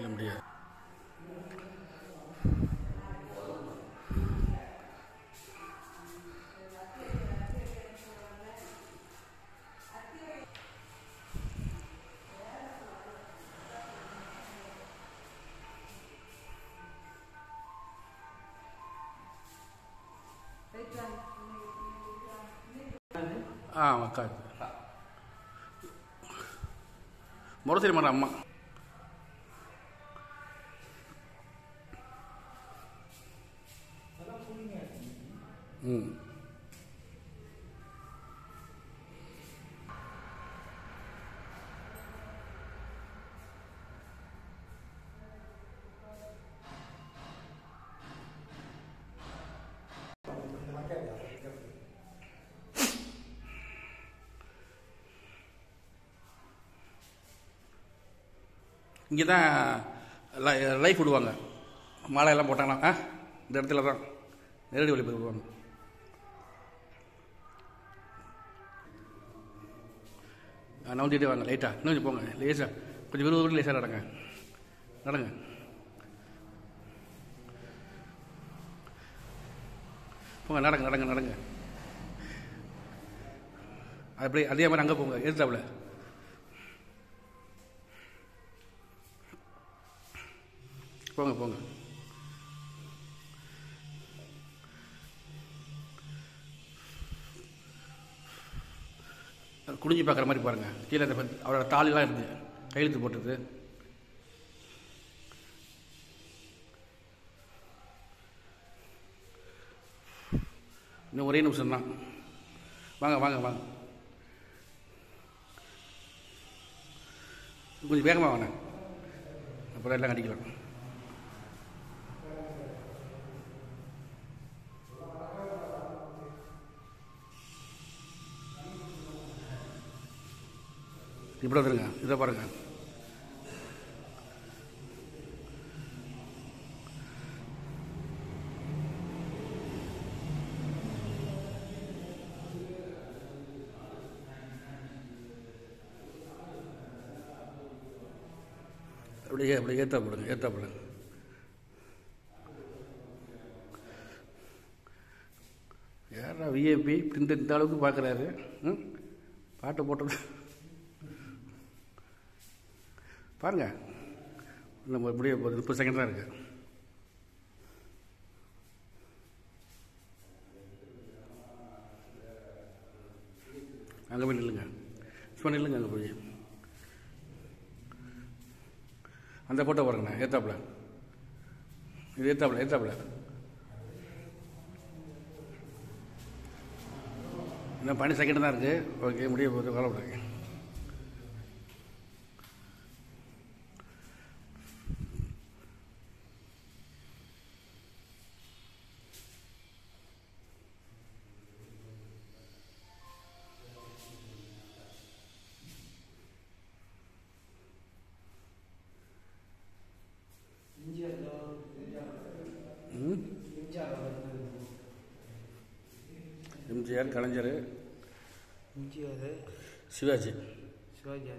வைக்க முடியாது. ஆ உக்காது முரசரி மரம் அம்மா. இங்கே தான் லைஃப் விடுவாங்க. மாலையெல்லாம் போட்டாங்கன்னா ஆ இந்த இடத்துல தான் நேரடி வழி விடுவாங்க. நவுந்திட்டே வாங்க லைட்டாக இன்னும் கொஞ்சம் போங்க. லேசாக கொஞ்சம் விறுவிறு லேசாக நடங்க. நடங்க. போங்க நடங்க நடங்க நடங்க. அப்படி அதே மாதிரி அங்கே போங்க எதிர்த்தாப்புல போங்க போங்க. குடிஞ்சு பார்க்குற மாதிரி பாருங்கள் கீழே அந்த அவரோட தாலிலாம் இருந்து கையெழுத்து போட்டது. இன்னும் ஒரே நிமிஷம் தான் வாங்க வாங்க வாங்க. கொஞ்சம் வேகமாக வாங்க. அப்புறம் எல்லாம் கண்டிக்கலாம். இப்படி வந்துருங்க இதை பாருங்க. அப்படியே அப்படியே ஏற்றா போடுங்க ஏற்றா போடுங்க. யாரா விஐபி இந்த இந்த அளவுக்கு பார்க்குறாரு ம்? பாட்டு பாருங்க. நம்ம முடிய போகுது. முப்பது செகண்ட் தான் இருக்கு. அங்கே போய் நில்லுங்க. சும்மா நில்லுங்க அங்கே போய். அந்த போட்டோ பாருங்கண்ணா. ஏத்தாப்புல. இது ஏத்தாப்புல ஏத்தாப்புல. இன்னும் பன்னெண்டு செகண்ட் தான் இருக்குது ஓகே முடிய போகுது. கவலைப்படாங்க எம்ஜிஆர் கலைஞர். எம்ஜிஆர். சிவாஜி. சிவாஜி.